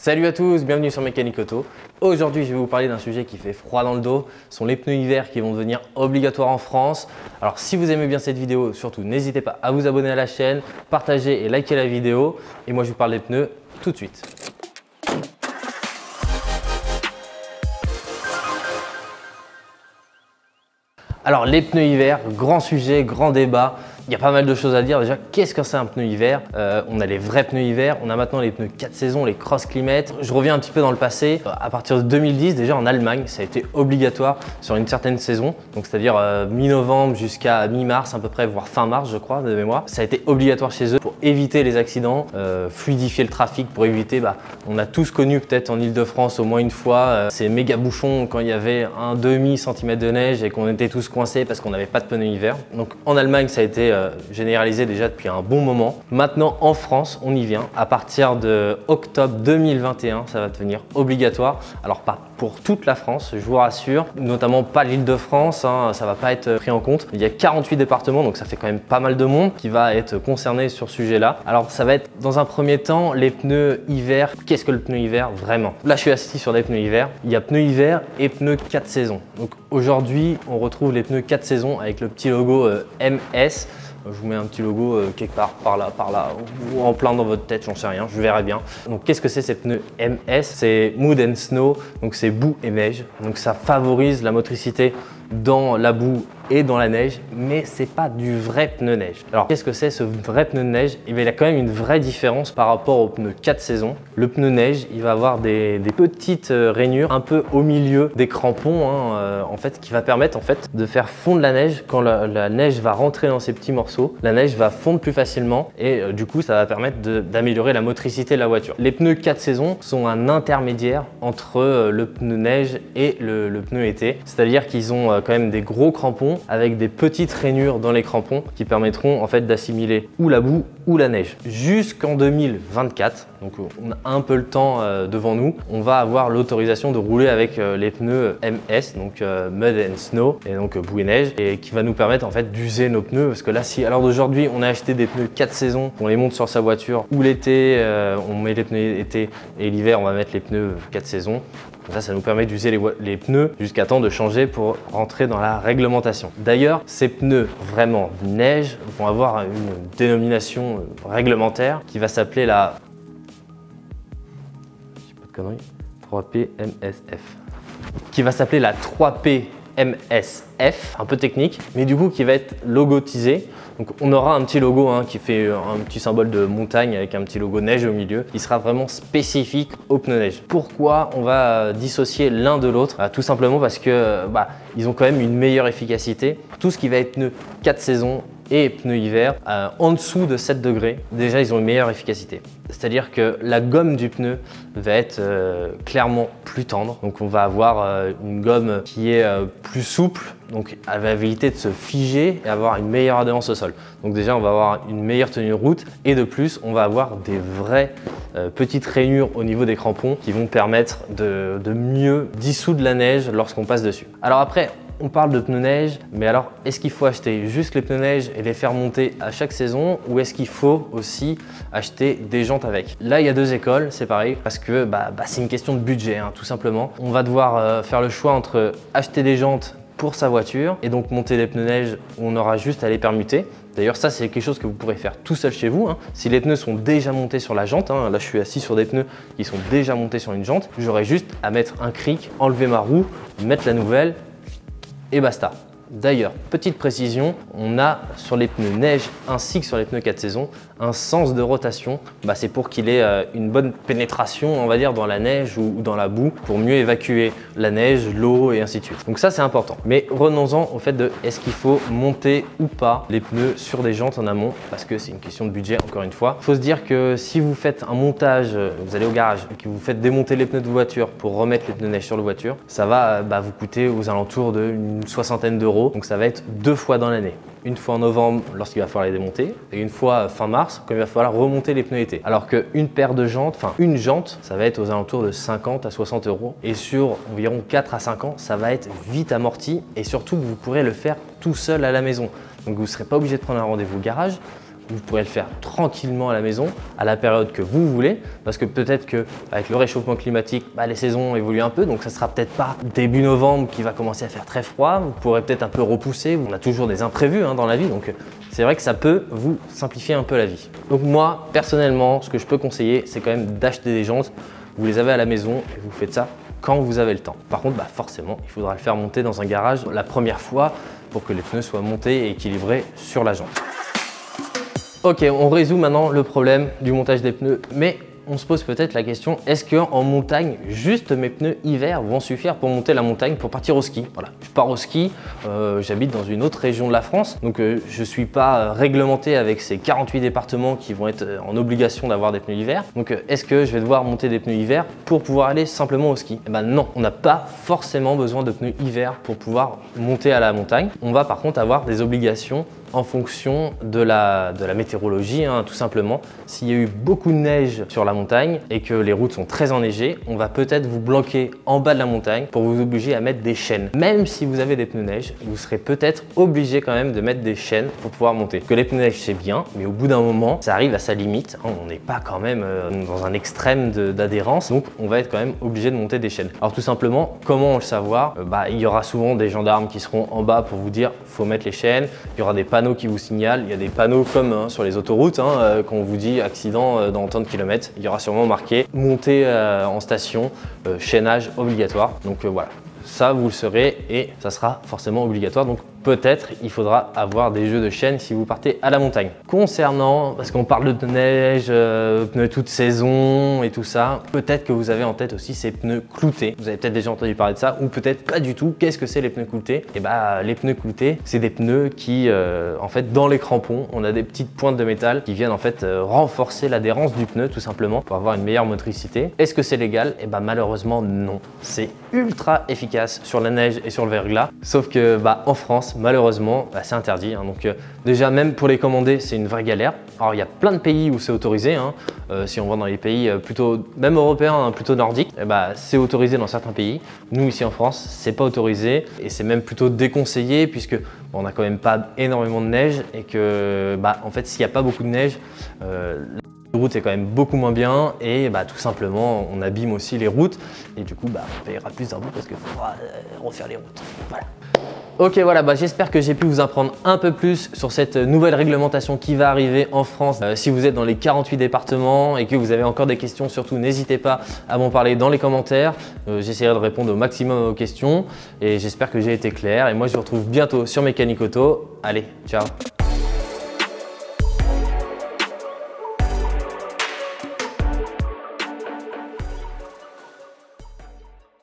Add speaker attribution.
Speaker 1: Salut à tous, bienvenue sur Mécanique Auto. Aujourd'hui, je vais vous parler d'un sujet qui fait froid dans le dos. Ce sont les pneus hiver qui vont devenir obligatoires en France. Alors, si vous aimez bien cette vidéo, surtout n'hésitez pas à vous abonner à la chaîne, partager et liker la vidéo. Et moi, je vous parle des pneus tout de suite. Alors, les pneus hiver, grand sujet, grand débat. Il y a pas mal de choses à dire. Déjà, qu'est-ce que c'est un pneu hiver euh, On a les vrais pneus hiver, on a maintenant les pneus 4 saisons, les cross climate. Je reviens un petit peu dans le passé. Euh, à partir de 2010, déjà en Allemagne, ça a été obligatoire sur une certaine saison, donc c'est-à-dire euh, mi-novembre jusqu'à mi-mars à peu près, voire fin mars, je crois, de mémoire. Ça a été obligatoire chez eux pour éviter les accidents, fluidifier le trafic, pour éviter. Bah, on a tous connu peut-être en Ile-de-France au moins une fois ces méga bouchons quand il y avait un demi centimètre de neige et qu'on était tous coincés parce qu'on n'avait pas de pneus hiver. Donc en Allemagne, ça a été euh, généralisé déjà depuis un bon moment. Maintenant, en France, on y vient. À partir de octobre 2021, ça va devenir obligatoire. Alors pas pour toute la France, je vous rassure, notamment pas l'île de France, hein, ça va pas être pris en compte. Il y a 48 départements, donc ça fait quand même pas mal de monde qui va être concerné sur ce sujet-là. Alors ça va être dans un premier temps les pneus hiver. Qu'est-ce que le pneu hiver vraiment? Là, je suis assis sur des pneus hiver. Il y a pneus hiver et pneus 4 saisons. Donc aujourd'hui, on retrouve les pneus 4 saisons avec le petit logo euh, MS. Je vous mets un petit logo euh, quelque part par là, par là, ou en plein dans votre tête, j'en sais rien, je verrai bien. Donc qu'est-ce que c'est ces pneus MS C'est Mood and Snow, donc c'est boue et neige. Donc ça favorise la motricité dans la boue et dans la neige, mais c'est pas du vrai pneu neige. Alors qu'est-ce que c'est ce vrai pneu de neige? Eh Il y a quand même une vraie différence par rapport au pneu 4 saisons. Le pneu neige, il va avoir des, petites euh, rainures un peu au milieu des crampons, hein, euh, en fait, qui va permettre en fait de faire fondre la neige quand la, neige va rentrer dans ces petits morceaux. La neige va fondre plus facilement et euh, du coup, ça va permettre d'améliorer la motricité de la voiture. Les pneus 4 saisons sont un intermédiaire entre le pneu neige et le pneu été, c'est-à-dire qu'ils ont quand même des gros crampons avec des petites rainures dans les crampons qui permettront en fait d'assimiler ou la boue ou la neige. Jusqu'en 2024, donc on a un peu le temps euh, devant nous, on va avoir l'autorisation de rouler avec euh, les pneus MS, donc euh, Mud and Snow, et donc boue et neige, et qui va nous permettre en fait d'user nos pneus, parce que là si à l'heure d'aujourd'hui on a acheté des pneus 4 saisons, on les monte sur sa voiture, ou l'été on met les pneus été, et l'hiver on va mettre les pneus 4 saisons, ça, ça nous permet d'user les, pneus jusqu'à temps de changer pour rentrer dans la réglementation. D'ailleurs, ces pneus vraiment neige vont avoir une dénomination euh, réglementaire qui va s'appeler la 3P MSF qui va s'appeler la 3P MSF, un peu technique, mais du coup qui va être logotisé. Donc on aura un petit logo hein, qui fait un petit symbole de montagne avec un petit logo neige au milieu, qui sera vraiment spécifique au pneu neige. Pourquoi on va dissocier l'un de l'autre? Bah, Tout simplement parce que bah, ils ont quand même une meilleure efficacité. Tout ce qui va être pneu 4 saisons et pneus hiver euh, en dessous de 7 degrés, déjà ils ont une meilleure efficacité. C'est-à-dire que la gomme du pneu va être euh, clairement plus tendre. Donc on va avoir euh, une gomme qui est plus souple, donc elle va éviter de se figer et avoir une meilleure adhérence au sol. Donc déjà on va avoir une meilleure tenue de route et de plus on va avoir des vraies petites rainures au niveau des crampons qui vont permettre de, de mieux dissoudre la neige lorsqu'on passe dessus. Alors après on parle de pneus neige, mais alors est-ce qu'il faut acheter juste les pneus neige et les faire monter à chaque saison ou est-ce qu'il faut aussi acheter des jantes avec? Là, il y a deux écoles, c'est pareil, parce que bah, bah, c'est une question de budget, hein, tout simplement. On va devoir euh, faire le choix entre acheter des jantes pour sa voiture et donc monter des pneus neige où on aura juste à les permuter. D'ailleurs, ça, c'est quelque chose que vous pourrez faire tout seul chez vous. Hein. Si les pneus sont déjà montés sur la jante, hein, là je suis assis sur des pneus qui sont déjà montés sur une jante, j'aurai juste à mettre un cric, enlever ma roue, mettre la nouvelle et basta. D'ailleurs, petite précision, on a sur les pneus neige ainsi que sur les pneus 4 saisons un sens de rotation. Bah, c'est pour qu'il ait euh, une bonne pénétration, on va dire, dans la neige ou dans la boue pour mieux évacuer la neige, l'eau et ainsi de suite. Donc ça, c'est important. Mais revenons-en au fait de est-ce qu'il faut monter ou pas les pneus sur des jantes en amont? Parce que c'est une question de budget, encore une fois. Faut se dire que si vous faites un montage, euh, vous allez au garage et que vous faites démonter les pneus de voiture pour remettre les pneus neige sur la voiture, ça va euh, bah, vous coûter aux alentours d'une soixantaine d'euros donc ça va être deux fois dans l'année. Une fois en novembre lorsqu'il va falloir les démonter et une fois fin mars quand il va falloir remonter les pneus été. Alors qu'une paire de jantes, enfin une jante, ça va être aux alentours de 50 à 60 euros. Et sur environ 4 à 5 ans, ça va être vite amorti et surtout vous pourrez le faire tout seul à la maison. Donc vous ne serez pas obligé de prendre un rendez-vous garage vous pourrez le faire tranquillement à la maison à la période que vous voulez parce que peut-être qu'avec le réchauffement climatique, bah, les saisons évoluent un peu donc ça sera peut-être pas début novembre qui va commencer à faire très froid. Vous pourrez peut-être un peu repousser. On a toujours des imprévus hein, dans la vie donc c'est vrai que ça peut vous simplifier un peu la vie. Donc moi, personnellement, ce que je peux conseiller, c'est quand même d'acheter des jantes. Vous les avez à la maison et vous faites ça quand vous avez le temps. Par contre, bah forcément, il faudra le faire monter dans un garage la première fois pour que les pneus soient montés et équilibrés sur la jante. Ok, on résout maintenant le problème du montage des pneus, mais on se pose peut-être la question, est-ce qu'en montagne, juste mes pneus hiver vont suffire pour monter la montagne, pour partir au ski? Voilà, je pars au ski, euh, j'habite dans une autre région de la France, donc euh, je ne suis pas réglementé avec ces 48 départements qui vont être euh, en obligation d'avoir des pneus hiver. Donc est-ce que je vais devoir monter des pneus hiver pour pouvoir aller simplement au ski? Eh ben non, on n'a pas forcément besoin de pneus hiver pour pouvoir monter à la montagne. On va par contre avoir des obligations en fonction de la, météorologie, hein, tout simplement. S'il y a eu beaucoup de neige sur la montagne et que les routes sont très enneigées, on va peut-être vous bloquer en bas de la montagne pour vous obliger à mettre des chaînes. Même si vous avez des pneus neige, vous serez peut-être obligé quand même de mettre des chaînes pour pouvoir monter. Que les pneus neige c'est bien, mais au bout d'un moment, ça arrive à sa limite. Hein, on n'est pas quand même euh, dans un extrême d'adhérence, donc on va être quand même obligé de monter des chaînes. Alors tout simplement, comment le savoir? Euh, bah, Il y aura souvent des gendarmes qui seront en bas pour vous dire faut mettre les chaînes, il y aura des qui vous signalent. Il y a des panneaux comme hein, sur les autoroutes, hein, euh, quand on vous dit accident euh, dans tant de kilomètres. Il y aura sûrement marqué montée euh, en station, chaînage obligatoire. Donc voilà, ça vous le serez et ça sera forcément obligatoire. Donc peut-être il faudra avoir des jeux de chaîne si vous partez à la montagne. Concernant, parce qu'on parle de neige, euh, pneus toute saison et tout ça, peut-être que vous avez en tête aussi ces pneus cloutés. Vous avez peut-être déjà entendu parler de ça ou peut-être pas du tout. Qu'est-ce que c'est les pneus cloutés? Et eh bah les pneus cloutés, c'est des pneus qui, euh, en fait, dans les crampons, on a des petites pointes de métal qui viennent en fait euh, renforcer l'adhérence du pneu tout simplement pour avoir une meilleure motricité. Est-ce que c'est légal? Et eh bah malheureusement non. C'est ultra efficace sur la neige et sur le verglas, sauf que bah en France, malheureusement, bah, c'est interdit. Hein. Donc euh, déjà, même pour les commander, c'est une vraie galère. Alors il y a plein de pays où c'est autorisé. Hein. Euh, si on va dans les pays euh, plutôt, même européens, hein, plutôt nordiques, eh bah, c'est autorisé dans certains pays. Nous ici en France, c'est pas autorisé et c'est même plutôt déconseillé puisque on n'a quand même pas énormément de neige et que, bah, en fait, s'il n'y a pas beaucoup de neige, la route est quand même beaucoup moins bien et bah, tout simplement on abîme aussi les routes et du coup bah, on payera plus d'impôts parce qu'il faudra refaire les routes. Voilà. Ok voilà, bah, j'espère que j'ai pu vous apprendre un peu plus sur cette nouvelle réglementation qui va arriver en France. Euh, si vous êtes dans les 48 départements et que vous avez encore des questions, surtout n'hésitez pas à m'en parler dans les commentaires. Euh, j'essaierai de répondre au maximum aux questions et j'espère que j'ai été clair. Et moi je vous retrouve bientôt sur Mécanique Auto. Allez, ciao